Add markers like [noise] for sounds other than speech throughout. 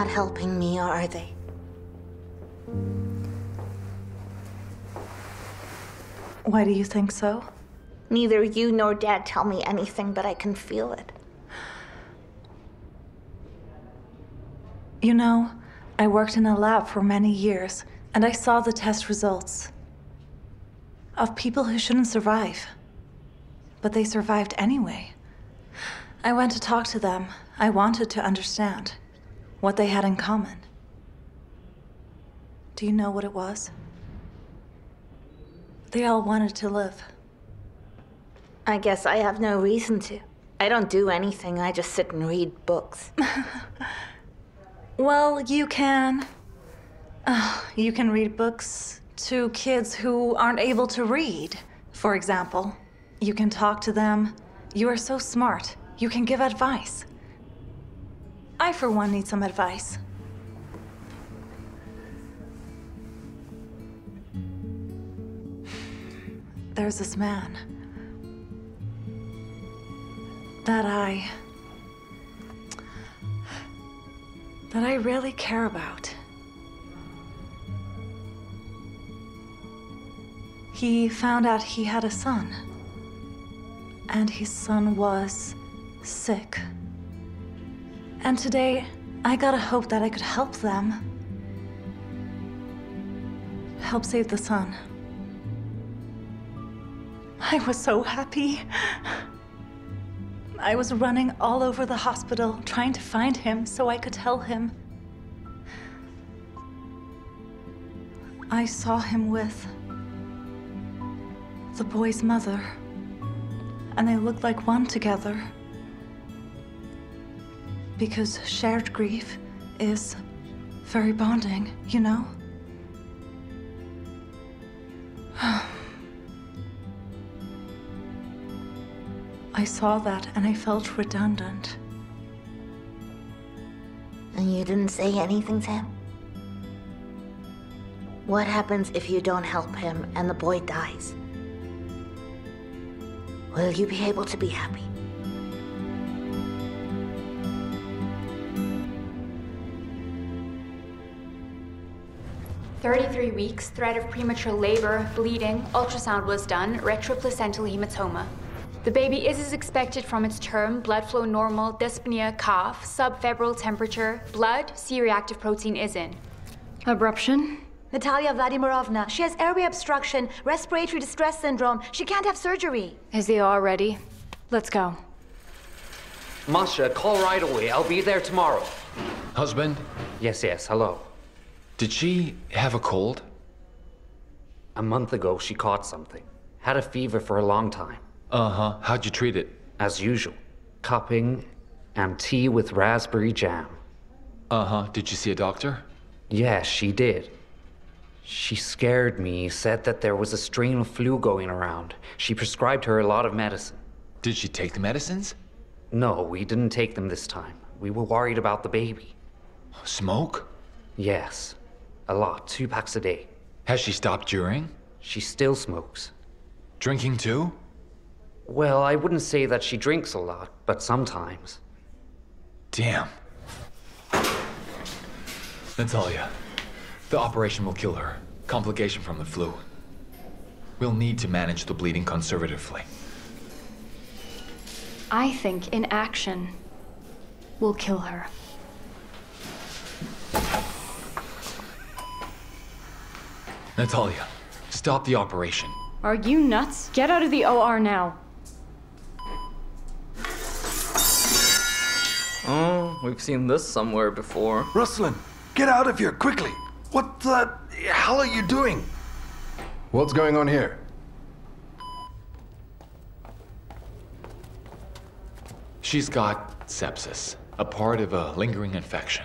not helping me, are they? Why do you think so? Neither you nor Dad tell me anything, but I can feel it. You know, I worked in a lab for many years, and I saw the test results of people who shouldn't survive. But they survived anyway. I went to talk to them. I wanted to understand what they had in common. Do you know what it was? They all wanted to live. I guess I have no reason to. I don't do anything, I just sit and read books. [laughs] Well, you can. Uh, you can read books to kids who aren't able to read, for example. You can talk to them. You are so smart. You can give advice. I, for one, need some advice. There's this man that I. that I really care about. He found out he had a son, and his son was sick. And today, I got a hope that I could help them. Help save the son. I was so happy. I was running all over the hospital trying to find him so I could tell him. I saw him with the boy's mother, and they looked like one together. Because shared grief is very bonding, you know? [sighs] I saw that and I felt redundant. And you didn't say anything to him? What happens if you don't help him and the boy dies? Will you be able to be happy? Thirty-three weeks, threat of premature labor, bleeding, ultrasound was done, retroplacental hematoma. The baby is as expected from its term, blood flow normal, dyspnea, cough, subfebrile temperature, blood, C-reactive protein is in. Abruption? Natalia Vladimirovna, she has airway obstruction, respiratory distress syndrome. She can't have surgery. Is the OR ready? Let's go. Masha, call right away. I'll be there tomorrow. Husband, Yes, yes, hello. Did she have a cold? A month ago, she caught something. Had a fever for a long time. Uh huh. How'd you treat it? As usual. Cupping and tea with raspberry jam. Uh huh. Did you see a doctor? Yes, she did. She scared me, said that there was a strain of flu going around. She prescribed her a lot of medicine. Did she take the medicines? No, we didn't take them this time. We were worried about the baby. Smoke? Yes, a lot, two packs a day. Has she stopped during? She still smokes. Drinking too? Well, I wouldn't say that she drinks a lot, but sometimes. Damn. Natalia, the operation will kill her. Complication from the flu. We'll need to manage the bleeding conservatively. I think inaction will kill her. Natalia, stop the operation. Are you nuts? Get out of the OR now. Oh, we've seen this somewhere before. Ruslan, get out of here quickly! What the hell are you doing? What's going on here? She's got sepsis, a part of a lingering infection.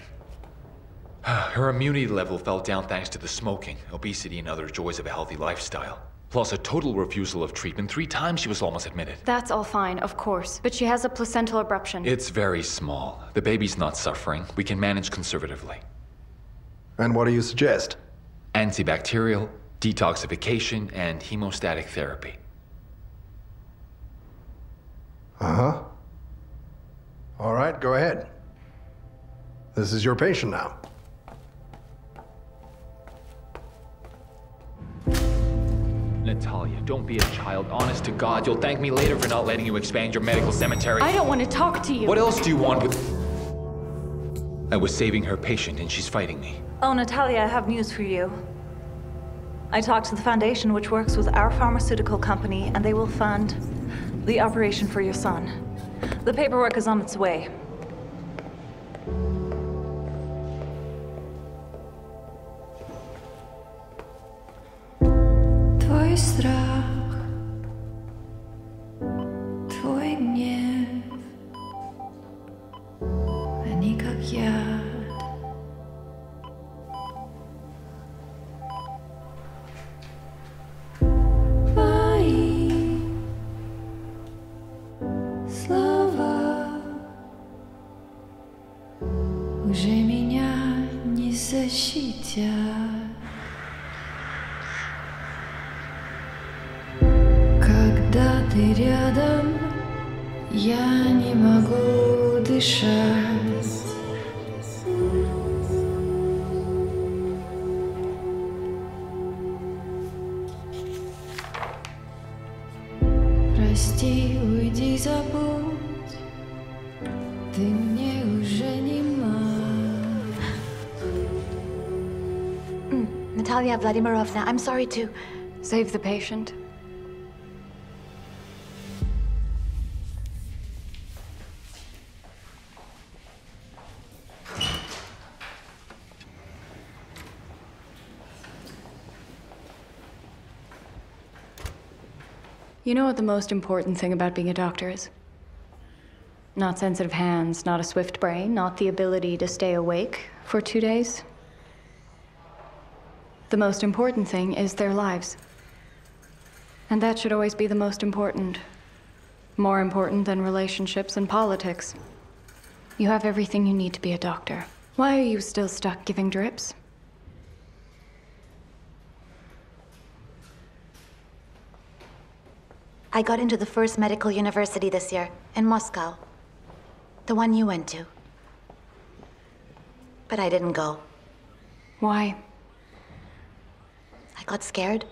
[sighs] Her immunity level fell down thanks to the smoking, obesity, and other joys of a healthy lifestyle. Plus a total refusal of treatment. Three times she was almost admitted. That's all fine, of course. But she has a placental abruption. It's very small. The baby's not suffering. We can manage conservatively. And what do you suggest? Antibacterial, detoxification, and hemostatic therapy. Uh huh. All right, go ahead. This is your patient now. Natalia, don't be a child. Honest to God, you'll thank me later for not letting you expand your medical cemetery. I don't want to talk to you. What else do you want with... I was saving her patient and she's fighting me. Oh, Natalia, I have news for you. I talked to the foundation, which works with our pharmaceutical company, and they will fund the operation for your son. The paperwork is on its way. Natalia Vladimirovna, I'm sorry to. Save the patient. You know what the most important thing about being a doctor is? Not sensitive hands, not a swift brain, not the ability to stay awake for two days. The most important thing is their lives. And that should always be the most important. More important than relationships and politics. You have everything you need to be a doctor. Why are you still stuck giving drips? I got into the first medical university this year in Moscow. The one you went to. But I didn't go. Why? I got scared.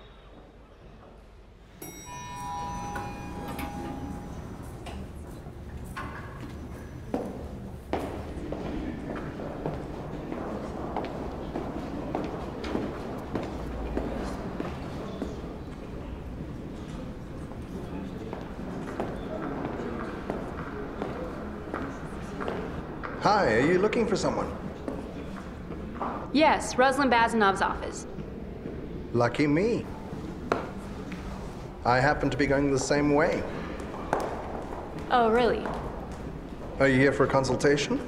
Hi, are you looking for someone? Yes, Ruslan Bazanov's office. Lucky me. I happen to be going the same way. Oh, really? Are you here for a consultation?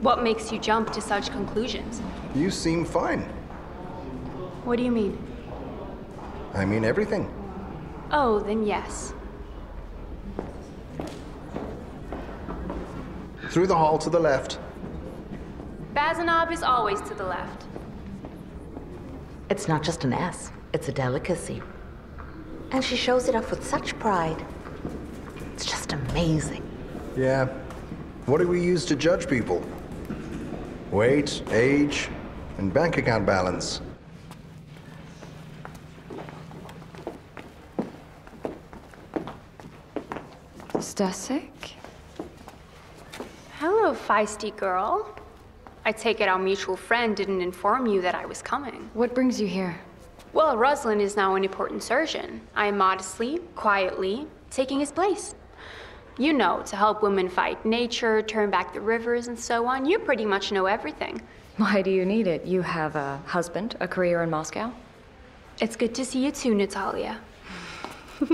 What makes you jump to such conclusions? You seem fine. What do you mean? I mean everything. Oh, then yes. Through the hall to the left. Bazanov is always to the left. It's not just an S, it's a delicacy. And she shows it off with such pride. It's just amazing. Yeah. What do we use to judge people? Weight, age, and bank account balance. Stasek? Hello, feisty girl. I take it our mutual friend didn't inform you that I was coming. What brings you here? Well, Ruslan is now an important surgeon. I am modestly, quietly, taking his place. You know, to help women fight nature, turn back the rivers, and so on. You pretty much know everything. Why do you need it? You have a husband, a career in Moscow? It's good to see you too, Natalia. [laughs]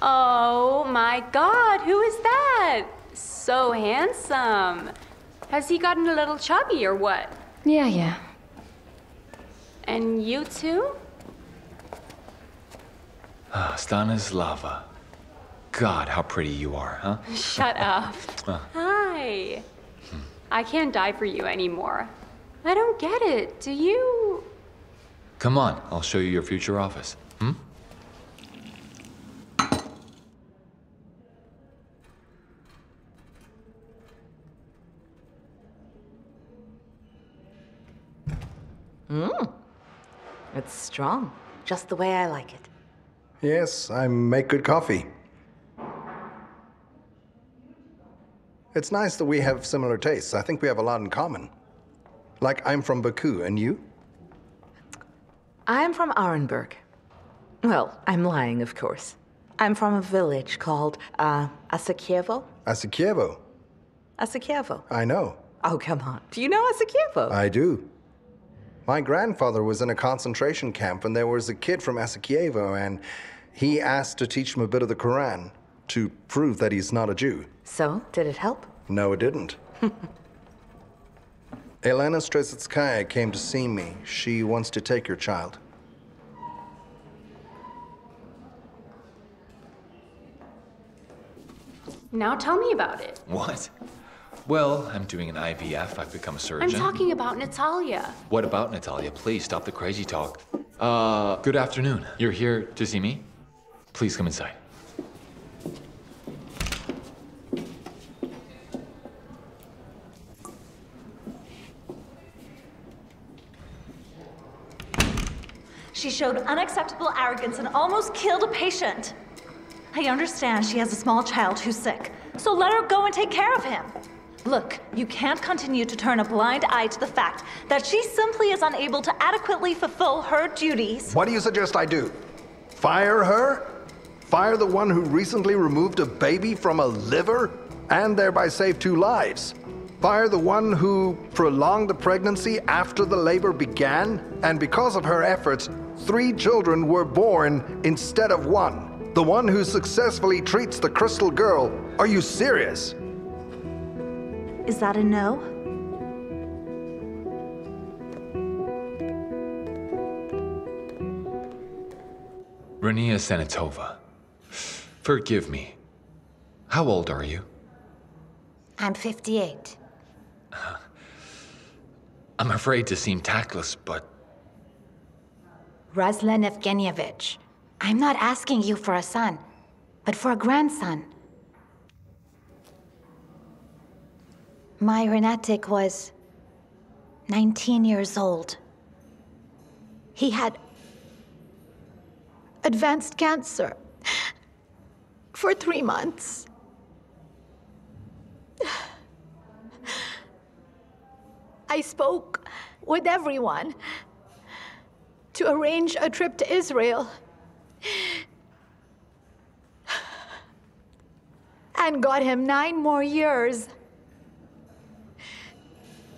oh my god, who is that? So handsome. Has he gotten a little chubby or what? Yeah, yeah. And you too? Ah, Stanislava. God, how pretty you are, huh? Shut [laughs] up. Uh. Hi. I can't die for you anymore. I don't get it. Do you? Come on, I'll show you your future office. Hmm? Strong, just the way I like it. Yes, I make good coffee. It's nice that we have similar tastes. I think we have a lot in common. Like, I'm from Baku, and you? I'm from Orenburg. Well, I'm lying, of course. I'm from a village called, uh, Asakievo. Asakievo. Asakievo. I know. Oh, come on. Do you know Asakievo? I do. My grandfather was in a concentration camp, and there was a kid from Asakievo, and he asked to teach him a bit of the Quran to prove that he's not a Jew. So, did it help? No, it didn't. [laughs] Elena Stresitskaya came to see me. She wants to take your child. Now tell me about it. What? Well, I'm doing an IVF. I've become a surgeon. I'm talking about Natalia. What about Natalia? Please stop the crazy talk. Uh, good afternoon. You're here to see me? Please come inside. She showed unacceptable arrogance and almost killed a patient. I understand she has a small child who's sick, so let her go and take care of him. Look, you can't continue to turn a blind eye to the fact that she simply is unable to adequately fulfill her duties. What do you suggest I do? Fire her? Fire the one who recently removed a baby from a liver and thereby saved two lives? Fire the one who prolonged the pregnancy after the labor began, and because of her efforts, three children were born instead of one? The one who successfully treats the crystal girl. Are you serious? Is that a no? Rania Senatova. Forgive me. How old are you? I'm 58. Uh, I'm afraid to seem tactless, but Ruslan Evgenievich, I'm not asking you for a son, but for a grandson. My Renatic was 19 years old. He had advanced cancer for three months. I spoke with everyone to arrange a trip to Israel. And got him nine more years.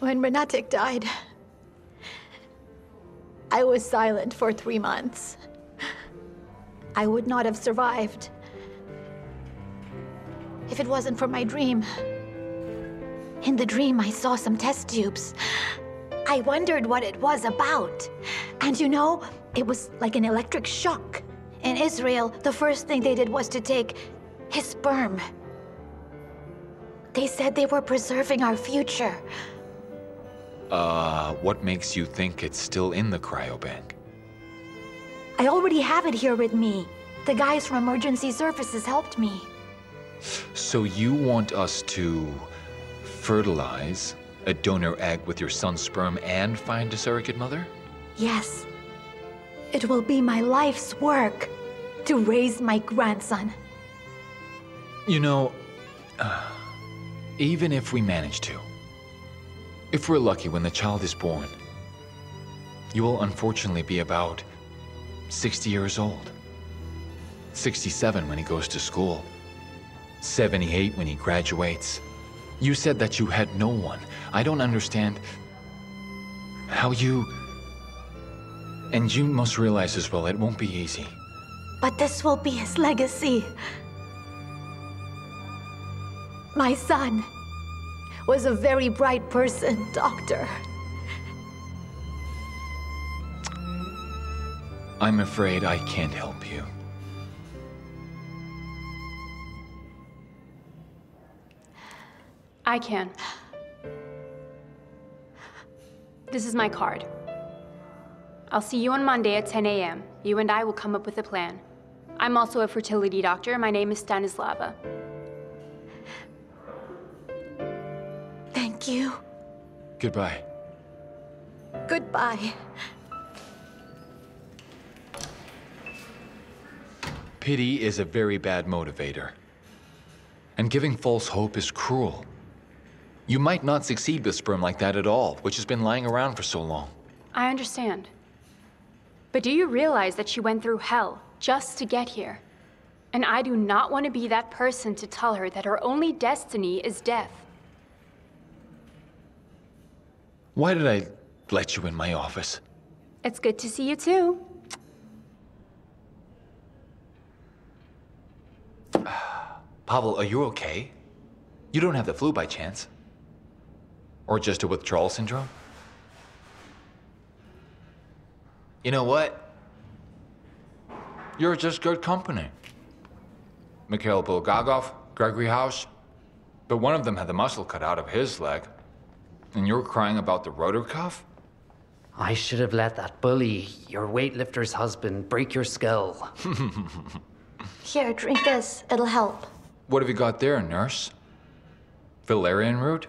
When Renatic died, I was silent for three months. I would not have survived if it wasn't for my dream. In the dream, I saw some test tubes. I wondered what it was about. And you know, it was like an electric shock. In Israel, the first thing they did was to take his sperm. They said they were preserving our future. Uh, what makes you think it's still in the cryobank? I already have it here with me. The guys from emergency services helped me. So you want us to fertilize a donor egg with your son's sperm and find a surrogate mother? Yes. It will be my life's work to raise my grandson. You know, uh, even if we manage to, if we're lucky when the child is born, you will unfortunately be about 60 years old. 67 when he goes to school. 78 when he graduates. You said that you had no one. I don't understand how you. And you must realize as well, it won't be easy. But this will be his legacy. My son was a very bright person, Doctor. I'm afraid I can't help you. I can. This is my card. I'll see you on Monday at 10 a.m. You and I will come up with a plan. I'm also a fertility doctor. My name is Stanislava. Thank you. Goodbye. Goodbye. Pity is a very bad motivator. And giving false hope is cruel. You might not succeed with sperm like that at all, which has been lying around for so long. I understand. But do you realize that she went through hell just to get here? And I do not want to be that person to tell her that her only destiny is death. Why did I let you in my office? It's good to see you too. [sighs] Pavel, are you okay? You don't have the flu by chance? Or just a withdrawal syndrome? You know what? You're just good company. Mikhail Bulgakov, Gregory House. But one of them had the muscle cut out of his leg. And you're crying about the rotator cuff? I should have let that bully, your weightlifter's husband, break your skull. [laughs] Here, drink this. It'll help. What have you got there, nurse? Valerian root?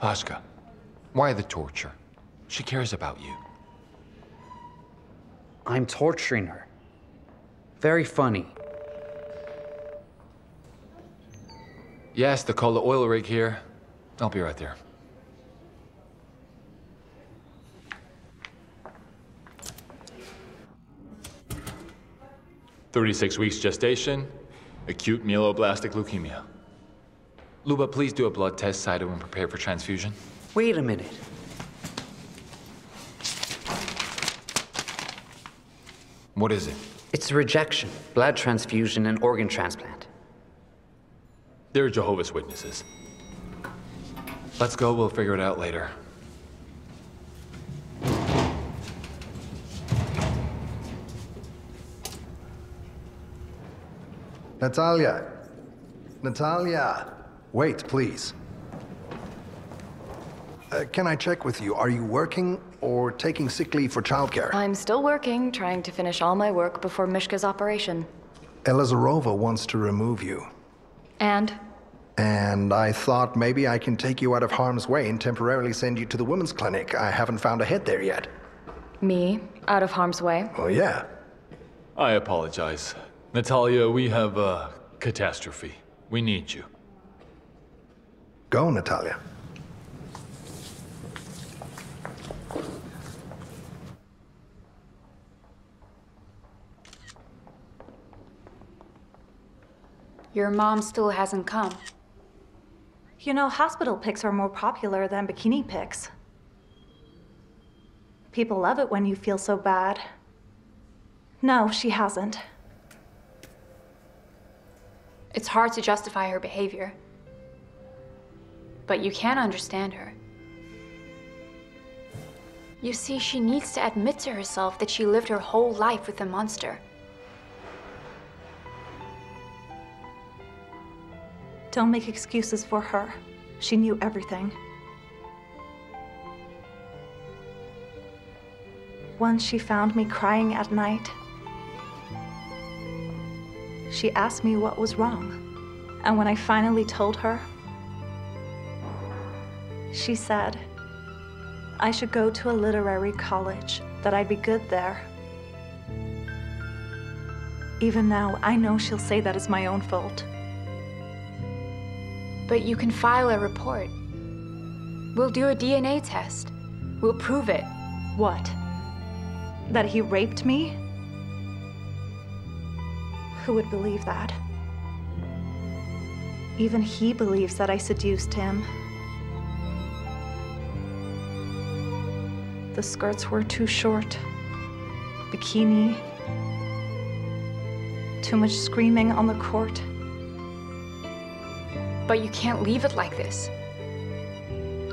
Vaska, why the torture? She cares about you. I'm torturing her. Very funny. Yes, they call the oil rig here. I'll be right there. Thirty-six weeks gestation, acute myeloblastic leukemia. Luba, please do a blood test, cito, and prepare for transfusion. Wait a minute. What is it? It's a rejection, blood transfusion, and organ transplant. They're Jehovah's Witnesses. Let's go, we'll figure it out later. Natalia. Natalia. Wait, please. Uh, can I check with you? Are you working or taking sick leave for childcare? I'm still working, trying to finish all my work before Mishka's operation. Elizarova wants to remove you. And? And I thought maybe I can take you out of harm's way and temporarily send you to the women's clinic. I haven't found a head there yet. Me? Out of harm's way? Oh, yeah. I apologize. Natalia, we have a catastrophe. We need you. Go, Natalia. Your mom still hasn't come. You know, hospital pics are more popular than bikini pics. People love it when you feel so bad. No, she hasn't. It's hard to justify her behavior. But you can understand her. You see, she needs to admit to herself that she lived her whole life with a monster. Don't make excuses for her. She knew everything. Once she found me crying at night. She asked me what was wrong. And when I finally told her, she said I should go to a literary college, that I'd be good there. Even now, I know she'll say that is my own fault. But you can file a report. We'll do a DNA test. We'll prove it. What? That he raped me? Who would believe that? Even he believes that I seduced him. The skirts were too short. Bikini. Too much screaming on the court. But you can't leave it like this.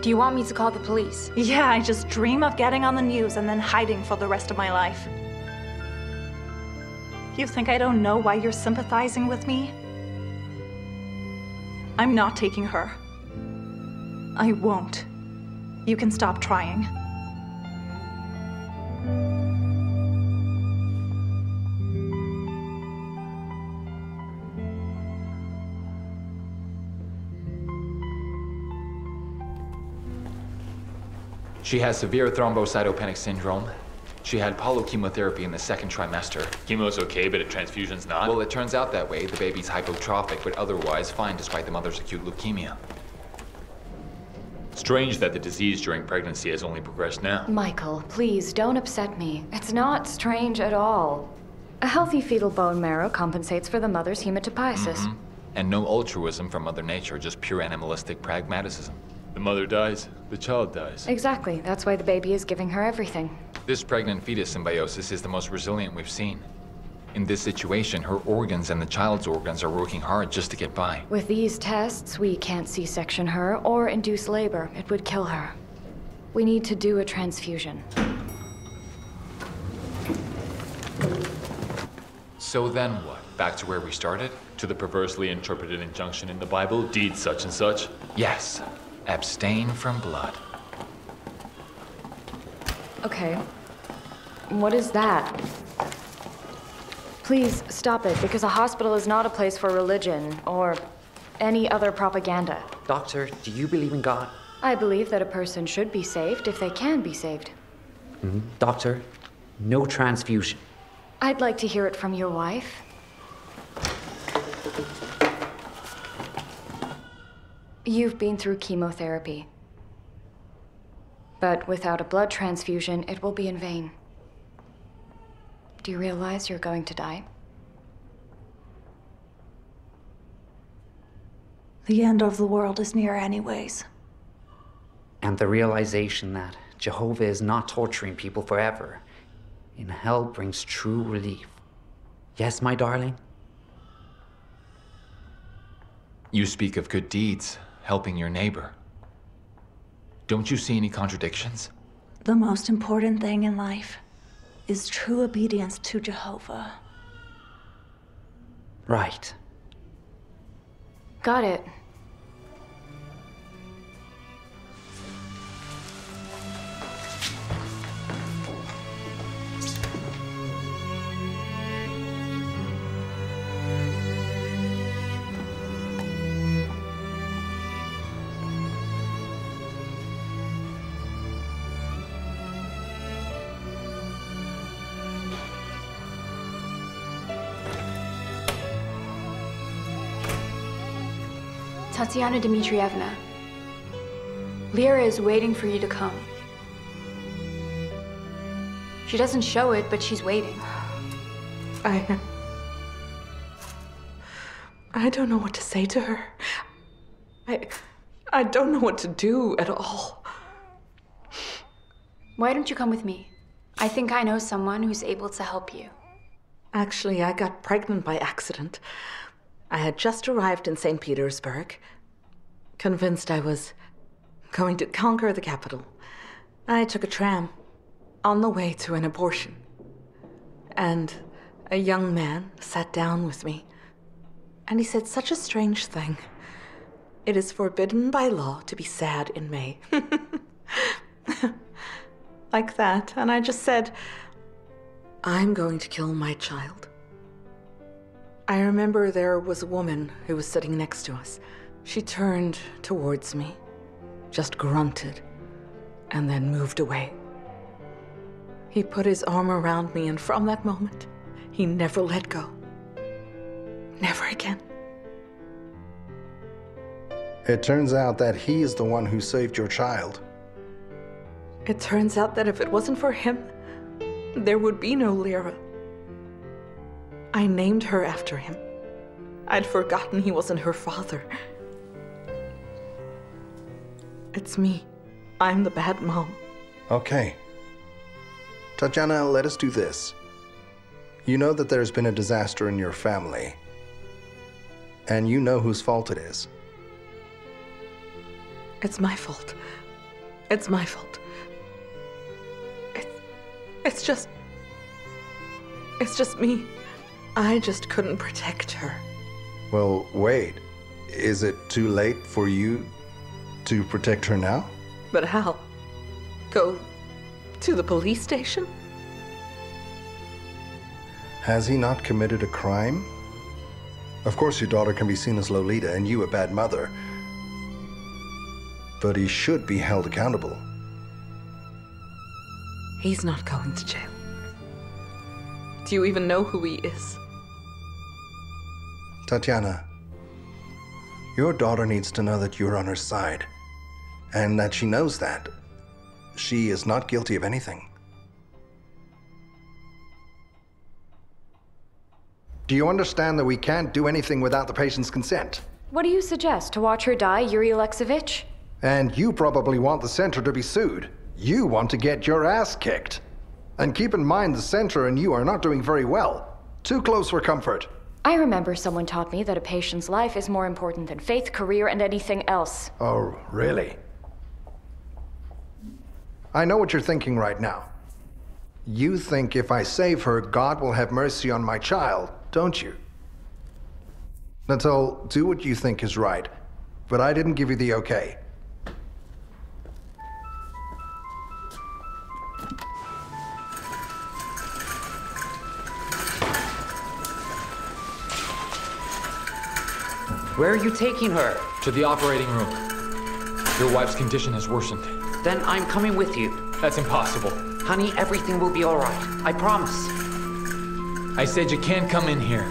Do you want me to call the police? Yeah, I just dream of getting on the news and then hiding for the rest of my life. You think I don't know why you're sympathizing with me? I'm not taking her. I won't. You can stop trying. She has severe thrombocytopenic syndrome. She had polychemotherapy in the second trimester. Chemo's okay, but a transfusion's not? Well, it turns out that way. The baby's hypotrophic, but otherwise fine despite the mother's acute leukemia. Strange that the disease during pregnancy has only progressed now. Michael, please don't upset me. It's not strange at all. A healthy fetal bone marrow compensates for the mother's hematopoiesis. Mhm. And no altruism from Mother Nature, just pure animalistic pragmatism. The mother dies, the child dies. Exactly. That's why the baby is giving her everything. This pregnant fetus symbiosis is the most resilient we've seen. In this situation, her organs and the child's organs are working hard just to get by. With these tests, we can't C-section her or induce labor. It would kill her. We need to do a transfusion. So then what? Back to where we started? To the perversely interpreted injunction in the Bible, deed such and such? Yes. Abstain from blood. Okay. What is that? Please stop it, because a hospital is not a place for religion or any other propaganda. Doctor, do you believe in God? I believe that a person should be saved if they can be saved. Mhm. Doctor, no transfusion. I'd like to hear it from your wife. You've been through chemotherapy. But without a blood transfusion, it will be in vain. Do you realize you're going to die? The end of the world is near, anyways. And the realization that Jehovah is not torturing people forever in hell brings true relief. Yes, my darling? You speak of good deeds, helping your neighbor. Don't you see any contradictions? The most important thing in life is true obedience to Jehovah. Right. Got it. Tatiana Dmitrievna. Lyra is waiting for you to come. She doesn't show it, but she's waiting. [sighs] I. I don't know what to say to her. I. I don't know what to do at all. Why don't you come with me? I think I know someone who's able to help you. Actually, I got pregnant by accident. I had just arrived in St. Petersburg, convinced I was going to conquer the capital. I took a tram on the way to an abortion. And a young man sat down with me, and he said such a strange thing. It is forbidden by law to be sad in May. [laughs] like that. And I just said, I'm going to kill my child. I remember there was a woman who was sitting next to us. She turned towards me, just grunted, and then moved away. He put his arm around me, and from that moment, he never let go. Never again. It turns out that he is the one who saved your child. It turns out that if it wasn't for him, there would be no Lyra. I named her after him. I'd forgotten he wasn't her father. It's me. I'm the bad mom. Okay. Tatiana, let us do this. You know that there's been a disaster in your family. And you know whose fault it is. It's my fault. It's my fault. It's, it's just. It's just me. I just couldn't protect her. Well, wait. Is it too late for you to protect her now? But how? Go to the police station? Has he not committed a crime? Of course, your daughter can be seen as Lolita and you a bad mother. But he should be held accountable. He's not going to jail. Do you even know who he is? Tatiana, your daughter needs to know that you're on her side, and that she knows that. She is not guilty of anything. Do you understand that we can't do anything without the patient's consent? What do you suggest? To watch her die, Yuri Alexevich? And you probably want the center to be sued. You want to get your ass kicked. And keep in mind the center and you are not doing very well. Too close for comfort. I remember someone taught me that a patient's life is more important than faith, career, and anything else. Oh, really? I know what you're thinking right now. You think if I save her, God will have mercy on my child, don't you? Natal, do what you think is right, but I didn't give you the okay. Where are you taking her? To the operating room. Your wife's condition has worsened. Then I'm coming with you. That's impossible. Honey, everything will be alright. I promise. I said you can't come in here.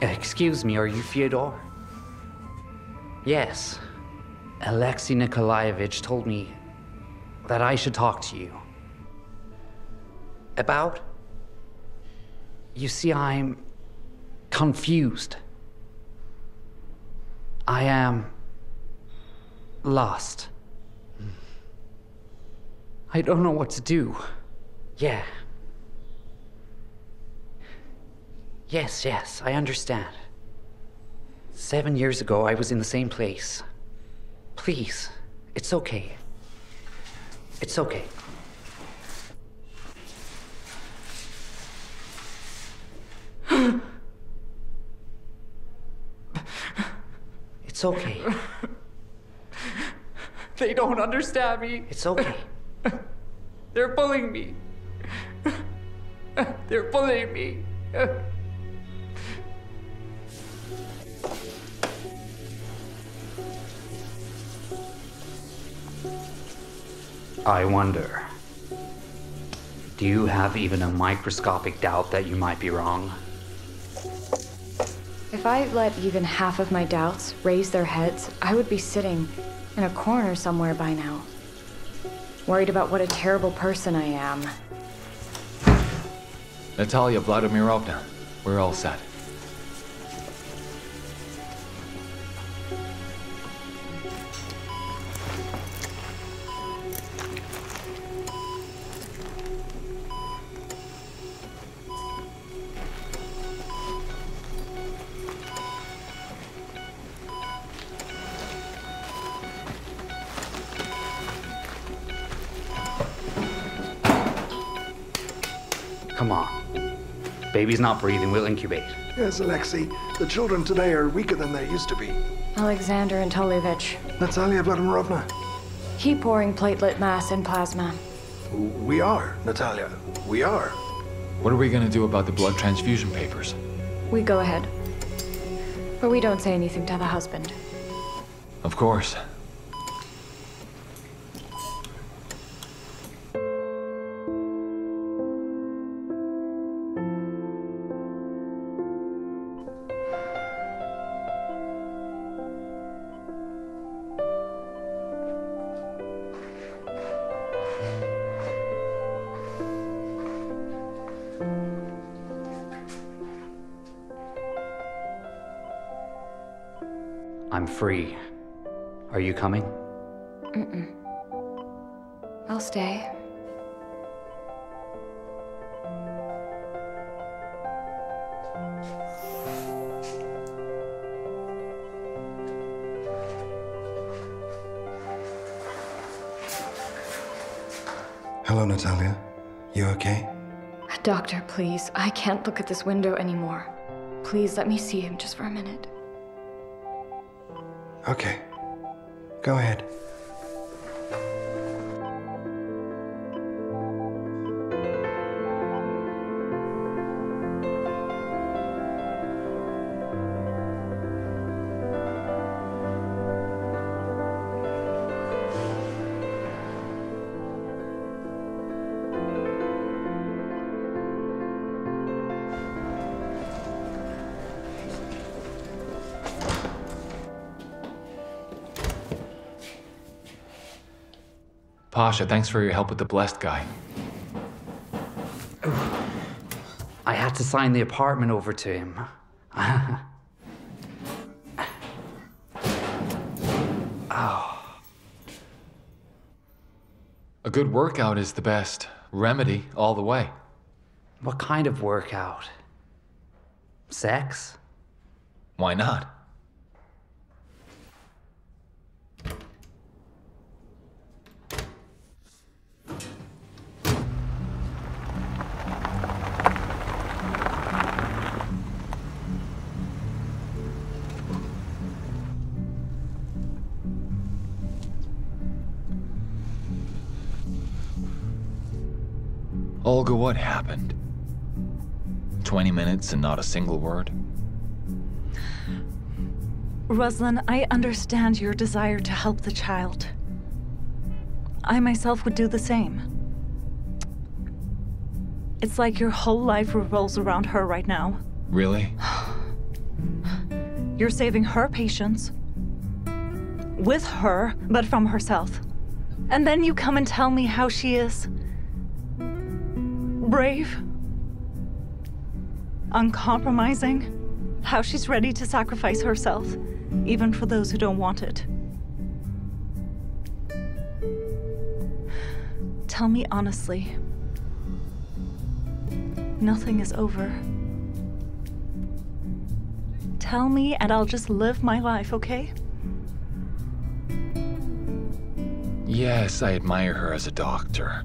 Excuse me, are you Fyodor? Yes. Alexei Nikolaevich told me that I should talk to you. About? You see, I'm confused. I am lost. I don't know what to do. Yeah. Yes, yes, I understand. Seven years ago, I was in the same place. Please, it's okay. It's okay. It's okay. [laughs] They don't understand me. It's okay. [laughs] They're bullying me. [laughs] They're bullying me. I wonder. Do you have even a microscopic doubt that you might be wrong? If I let even half of my doubts raise their heads, I would be sitting in a corner somewhere by now. Worried about what a terrible person I am. Natalia Vladimirovna, we're all set. Baby's not breathing, we'll incubate. Yes, Alexei. The children today are weaker than they used to be. Alexander and Anatolievich, Natalia Vladimirovna. keep pouring platelet mass and plasma. We are, Natalia. We are. What are we gonna do about the blood transfusion papers? We go ahead. But we don't say anything to the husband. Of course. You coming? Mm-mm. I'll stay. Hello, Natalia. You okay? Doctor, please. I can't look at this window anymore. Please let me see him just for a minute. Okay. Go ahead. Pasha, thanks for your help with the blessed guy. I had to sign the apartment over to him. [laughs] Oh. A good workout is the best remedy all the way. what kind of workout? Sex? Why not? Olga, what happened? 20 minutes and not a single word? Ruslan, I understand your desire to help the child. I myself would do the same. It's like your whole life revolves around her right now. Really? [sighs] You're saving her patience. With her, but from herself. And then you come and tell me how she is. Brave. Uncompromising. How she's ready to sacrifice herself, even for those who don't want it. Tell me honestly. Nothing is over. Tell me, and I'll just live my life, okay? Yes, I admire her as a doctor.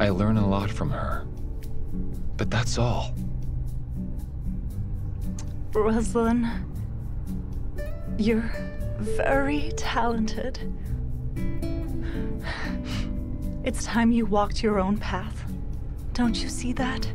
I learn a lot from her. But that's all. Ruslan, you're very talented. It's time you walked your own path. Don't you see that?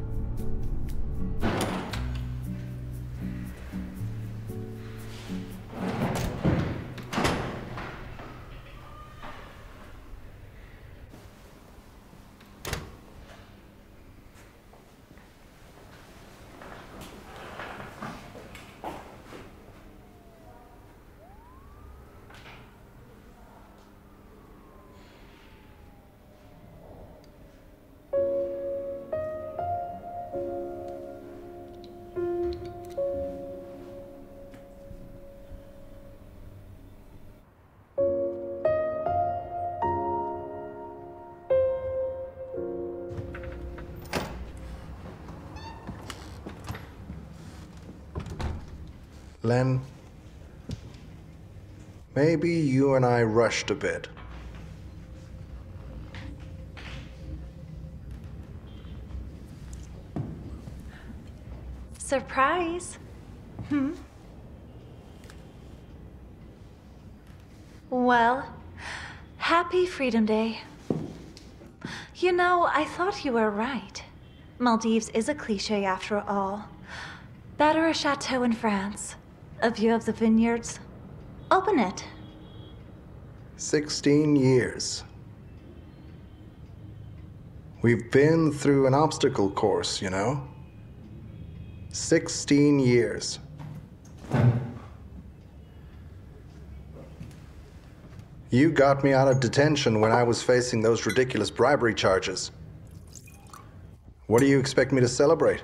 Len, maybe you and I rushed a bit. Surprise. Hmm? Well, happy Freedom Day. You know, I thought you were right. Maldives is a cliche after all. Better a chateau in France, a view of the vineyards. Open it. 16 years. We've been through an obstacle course, you know? 16 years. You got me out of detention when I was facing those ridiculous bribery charges. What do you expect me to celebrate?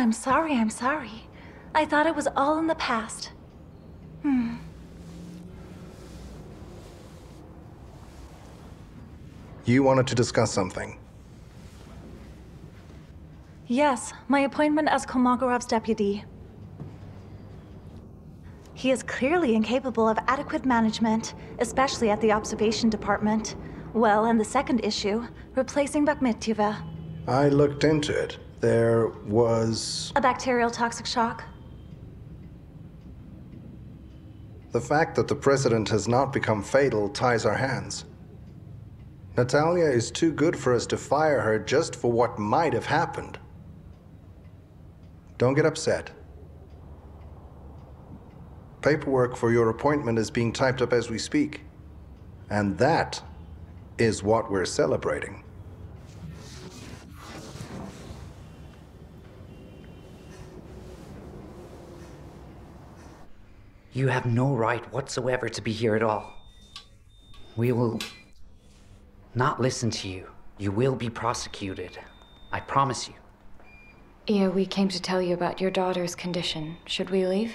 I'm sorry, I'm sorry. I thought it was all in the past. Hmm. You wanted to discuss something. Yes, my appointment as Kolmogorov's deputy. He is clearly incapable of adequate management, especially at the observation department. Well, and the second issue, replacing Bakhmetyeva. I looked into it. There was. A bacterial toxic shock. The fact that the president has not become fatal ties our hands. Natalia is too good for us to fire her just for what might have happened. Don't get upset. Paperwork for your appointment is being typed up as we speak. And that is what we're celebrating. You have no right whatsoever to be here at all. We will not listen to you. You will be prosecuted. I promise you. Yeah, we came to tell you about your daughter's condition. Should we leave?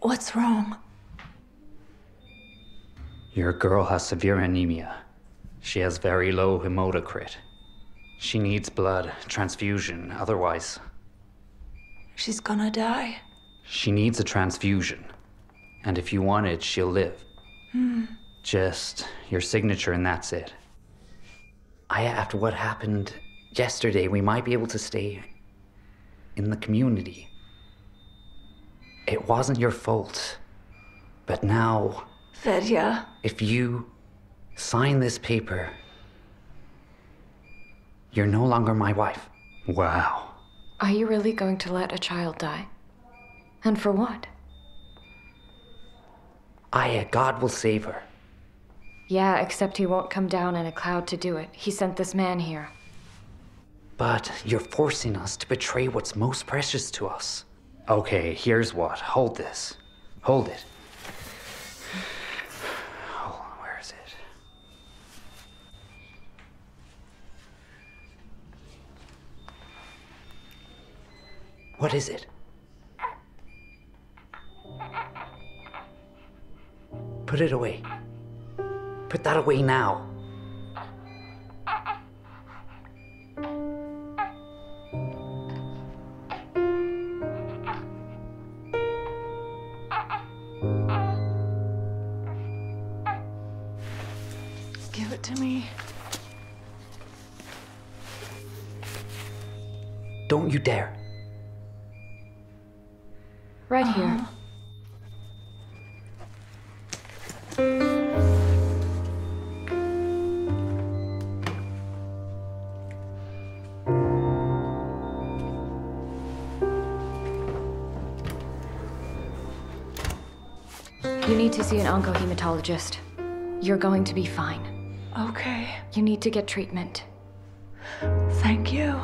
What's wrong? Your girl has severe anemia. She has very low hematocrit. She needs blood transfusion, otherwise, She's gonna die. She needs a transfusion. And if you want it, she'll live. Hmm. Just your signature, and that's it. I, after what happened yesterday, we might be able to stay in the community. It wasn't your fault. But now, Vedya. if you sign this paper, you're no longer my wife. Wow. Are you really going to let a child die? And for what? Aya, uh, God will save her. Yeah, except he won't come down in a cloud to do it. He sent this man here. But you're forcing us to betray what's most precious to us. Okay, here's what. Hold this. Hold it. Hold on, where is it? What is it? Put it away. Put that away now. Give it to me. Don't you dare. Right here. You need see an oncohematologist. You're going to be fine. Okay. You need to get treatment. Thank you.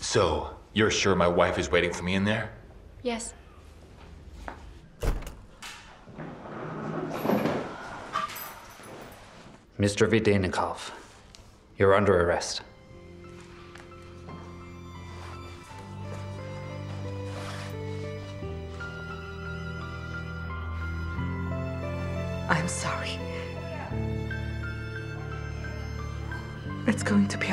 So, you're sure my wife is waiting for me in there? Yes. Mr. Videnikov, you're under arrest. I'm sorry. It's going to be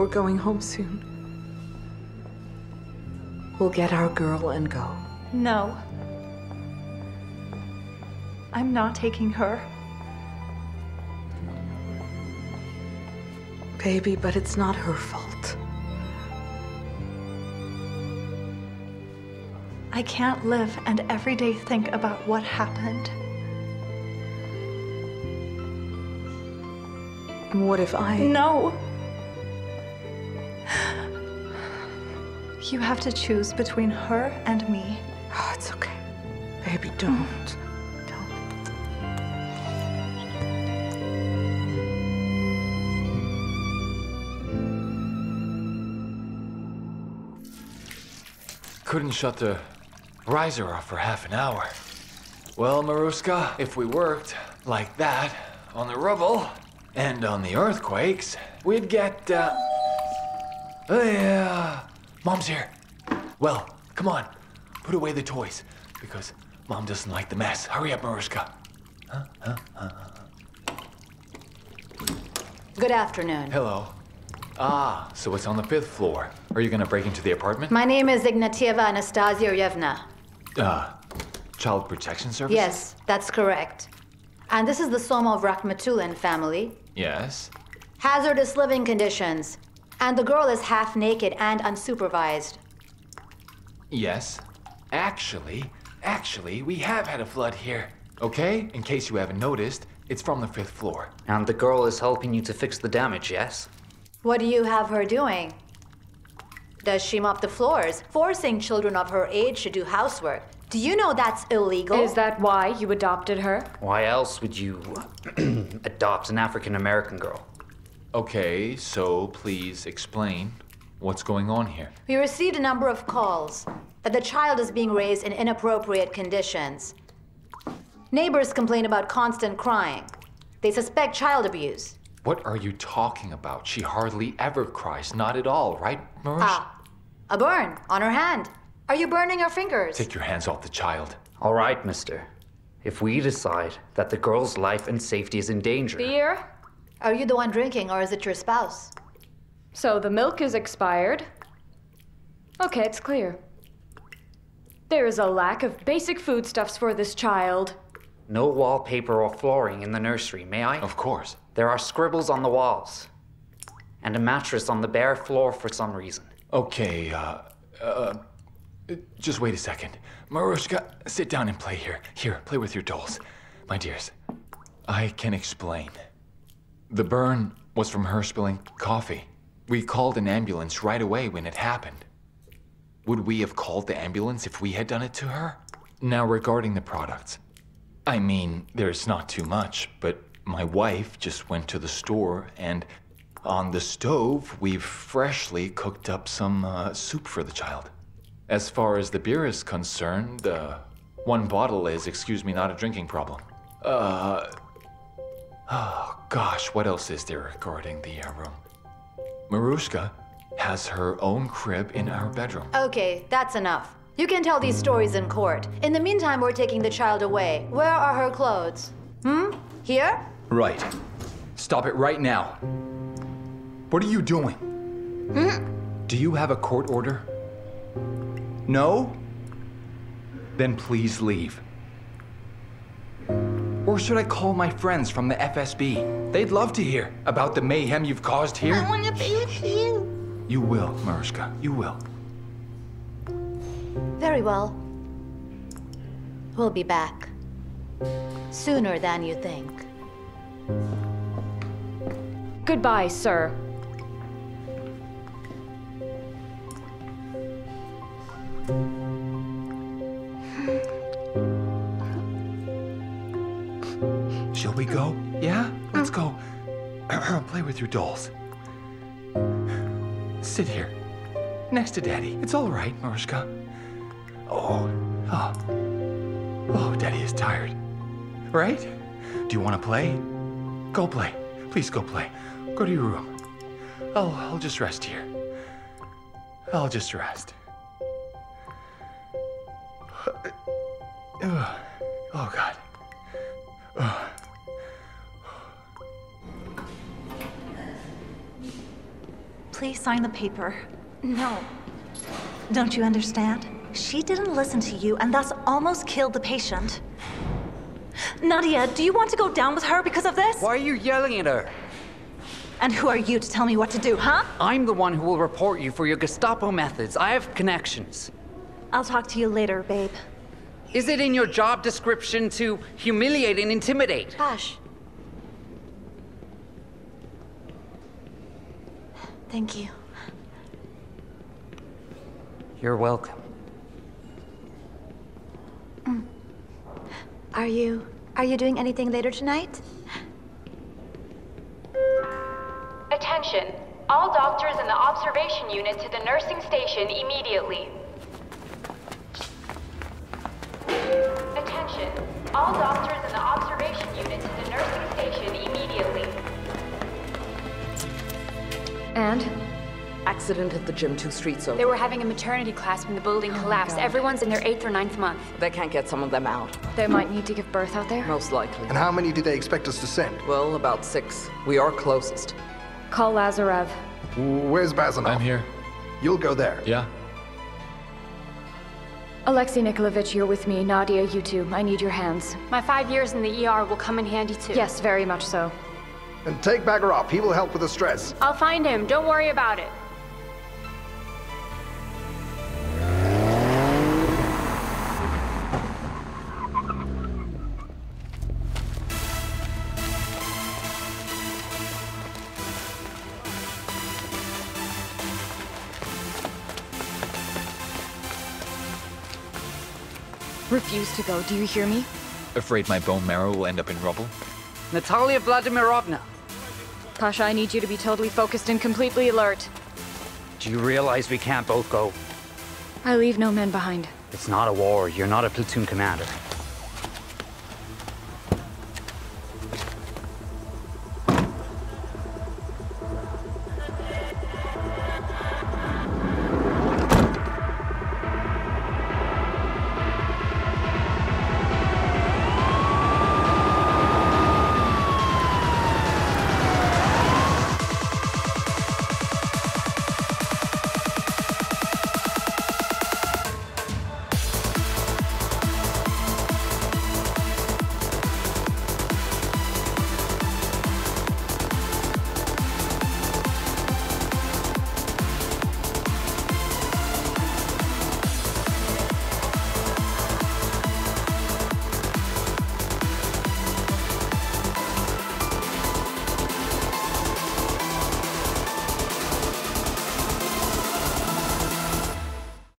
We're going home soon. We'll get our girl and go. No. I'm not taking her. Baby, but it's not her fault. I can't live and every day think about what happened. What if I. No! You have to choose between her and me. Oh, it's okay. Baby, don't. Couldn't shut the riser off for half an hour. Well, Maruska, if we worked like that on the rubble and on the earthquakes, we'd get, uh. Oh, yeah. Mom's here. Well, come on. Put away the toys, because Mom doesn't like the mess. Hurry up, Maruska. Huh? Huh? Huh? Good afternoon. Hello. Ah, so it's on the fifth floor. Are you gonna break into the apartment? My name is Ignatieva Anastasievna. Uh, Child Protection Service? Yes, that's correct. And this is the Somov Rakhmatulin family. Yes. Hazardous living conditions. And the girl is half naked and unsupervised. Yes. Actually, actually, we have had a flood here. Okay? In case you haven't noticed, it's from the fifth floor. And the girl is helping you to fix the damage, yes? What do you have her doing? Does she mop the floors, forcing children of her age to do housework? Do you know that's illegal? Is that why you adopted her? Why else would you [clears throat] adopt an African American girl? Okay, so please explain what's going on here. We received a number of calls that the child is being raised in inappropriate conditions. Neighbors complain about constant crying. They suspect child abuse. What are you talking about? She hardly ever cries. Not at all, right, Marush? Ah, a burn on her hand. Are you burning her fingers? Take your hands off the child. All right, mister. If we decide that the girl's life and safety is in danger. Beer? Are you the one drinking, or is it your spouse? So the milk is expired. Okay, it's clear. There is a lack of basic foodstuffs for this child. No wallpaper or flooring in the nursery, may I? Of course. There are scribbles on the walls. And a mattress on the bare floor for some reason. Okay, uh, uh, just wait a second. Marushka, sit down and play here. Here, play with your dolls. My dears, I can explain. The burn was from her spilling coffee. We called an ambulance right away when it happened. Would we have called the ambulance if we had done it to her? Now, regarding the products. I mean, there's not too much, but my wife just went to the store and on the stove, we've freshly cooked up some uh, soup for the child. As far as the beer is concerned, uh, one bottle is, excuse me, not a drinking problem. Uh, oh gosh, what else is there regarding the uh, room? Marushka has her own crib in our bedroom. Okay, that's enough. You can tell these stories in court. In the meantime, we're taking the child away. Where are her clothes? Hmm? Here? Right. Stop it right now. What are you doing? Hmm? Do you have a court order? No? Then please leave. Or should I call my friends from the FSB? They'd love to hear about the mayhem you've caused here. I want to be with you. You will, Marushka. You will. Very well. We'll be back. Sooner than you think. Goodbye, sir. We go? Yeah? Let's go. [clears throat] Play with your dolls. Sit here. Next to Daddy. It's all right, Marushka. Oh, oh. Oh, Daddy is tired. Right? Do you want to play? Go play. Please go play. Go to your room. I'll, I'll just rest here. I'll just rest. [sighs] Oh, God. Ugh. Please sign the paper. No. Don't you understand? She didn't listen to you and thus almost killed the patient. Nadia, do you want to go down with her because of this? Why are you yelling at her? And who are you to tell me what to do, huh? I'm the one who will report you for your Gestapo methods. I have connections. I'll talk to you later, babe. Is it in your job description to humiliate and intimidate? Hush. Thank you. You're welcome. Mm. Are you are you doing anything later tonight? Attention. All doctors in the observation unit to the nursing station immediately. Attention. All doctors in the observation unit to the nursing And? Accident at the gym two streets over. They were having a maternity class when the building collapsed. Everyone's in their eighth or ninth month. They can't get some of them out. They might need to give birth out there? Most likely. And how many do they expect us to send? Well, about six. We are closest. Call Lazarev. Where's Bazanov? I'm here. You'll go there. Yeah? Alexei Nikolaevich, you're with me. Nadia, you too. I need your hands. My five years in the ER will come in handy too. Yes, very much so. And take Bagarov. He will help with the stress. I'll find him. Don't worry about it. Refuse to go, do you hear me? Afraid my bone marrow will end up in rubble? Natalia Vladimirovna, Pasha, I need you to be totally focused and completely alert. Do you realize we can't both go? I leave no men behind. It's not a war. You're not a platoon commander.